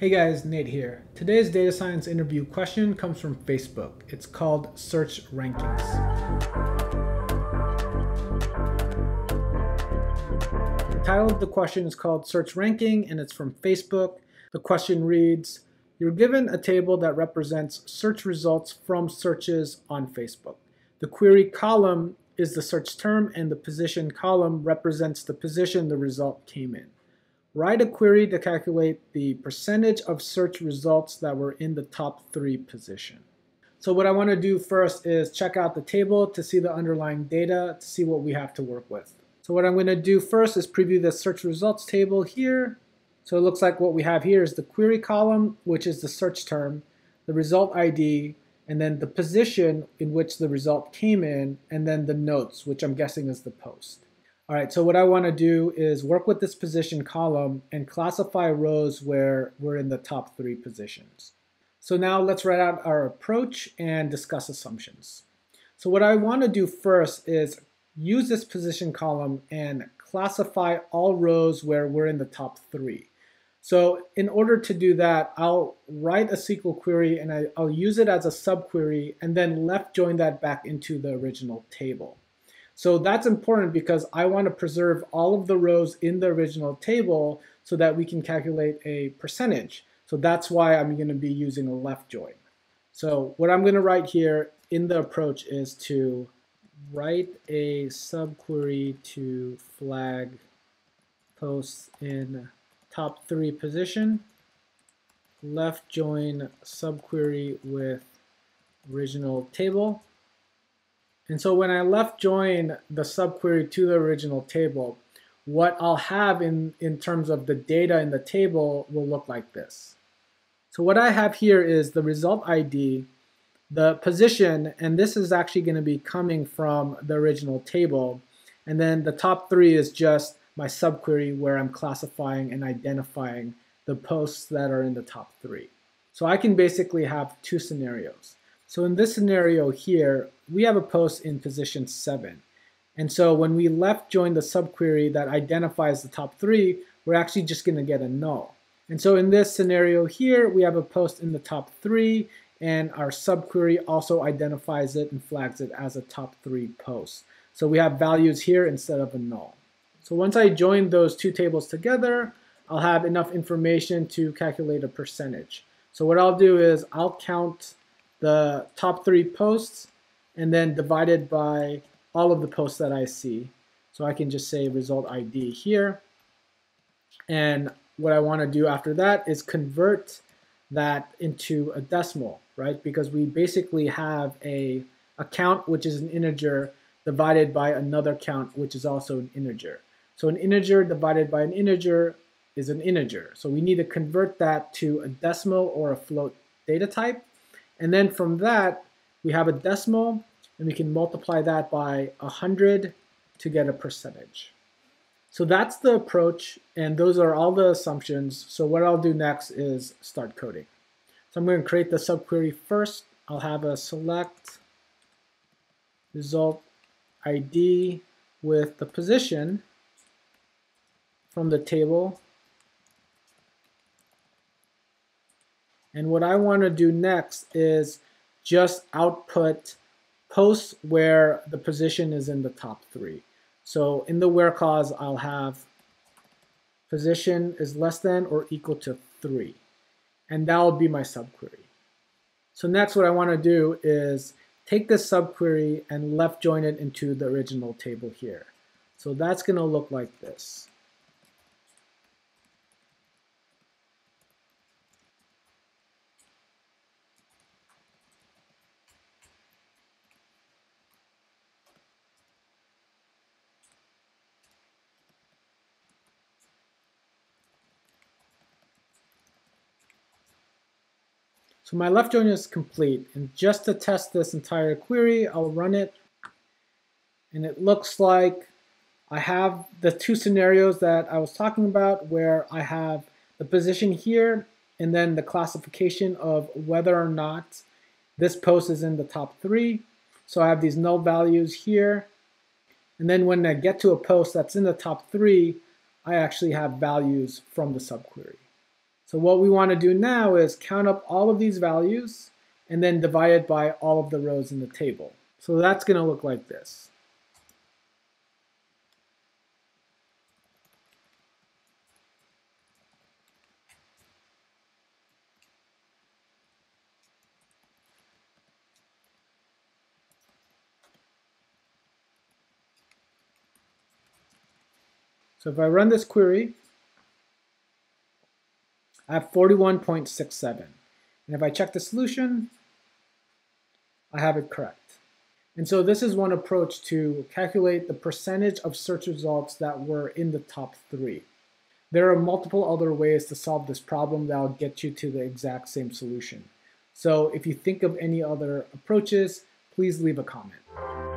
Hey guys, Nate here. Today's data science interview question comes from Facebook. It's called Search Rankings. The title of the question is called Search Ranking and it's from Facebook. The question reads, you're given a table that represents search results from searches on Facebook. The query column is the search term and the position column represents the position the result came in. Write a query to calculate the percentage of search results that were in the top three position. So what I want to do first is check out the table to see the underlying data to see what we have to work with. So what I'm going to do first is preview the search results table here. So it looks like what we have here is the query column, which is the search term, the result ID, and then the position in which the result came in, and then the notes, which I'm guessing is the post. All right, so what I want to do is work with this position column and classify rows where we're in the top three positions. So now let's write out our approach and discuss assumptions. So what I want to do first is use this position column and classify all rows where we're in the top three. So in order to do that, I'll write a SQL query and I, will use it as a subquery and then left join that back into the original table. So that's important because I want to preserve all of the rows in the original table so that we can calculate a percentage. So that's why I'm going to be using a left join. So what I'm going to write here in the approach is to write a subquery to flag posts in top three position, left join subquery with original table, and so when I left join the subquery to the original table, what I'll have in, in terms of the data in the table will look like this. So what I have here is the result ID, the position, and this is actually going to be coming from the original table. And then the top three is just my subquery where I'm classifying and identifying the posts that are in the top three. So I can basically have two scenarios. So in this scenario here, we have a post in position 7. And so when we left join the subquery that identifies the top three, we're actually just going to get a null. And so in this scenario here, we have a post in the top three, and our subquery also identifies it and flags it as a top three post. So we have values here instead of a null. So once I join those two tables together, I'll have enough information to calculate a percentage. So what I'll do is I'll count the top three posts and then divided by all of the posts that I see. So I can just say result ID here. And what I want to do after that is convert that into a decimal, right? Because we basically have a, a count which is an integer divided by another count which is also an integer. So an integer divided by an integer is an integer. So we need to convert that to a decimal or a float data type. And then from that, we have a decimal, and we can multiply that by 100 to get a percentage. So that's the approach, and those are all the assumptions. So what I'll do next is start coding. So I'm going to create the subquery first. I'll have a select result ID with the position from the table And what I want to do next is just output posts where the position is in the top three. So in the where clause, I'll have position is less than or equal to three. And that will be my subquery. So next what I want to do is take this subquery and left join it into the original table here. So that's going to look like this. So my left join is complete. And just to test this entire query, I'll run it. And it looks like I have the two scenarios that I was talking about where I have the position here and then the classification of whether or not this post is in the top three. So I have these null values here. And then when I get to a post that's in the top three, I actually have values from the subquery. So what we want to do now is count up all of these values and then divide it by all of the rows in the table. So that's going to look like this. So if I run this query, I have 41.67. And if I check the solution, I have it correct. And so this is one approach to calculate the percentage of search results that were in the top three. There are multiple other ways to solve this problem that will get you to the exact same solution. So if you think of any other approaches, please leave a comment.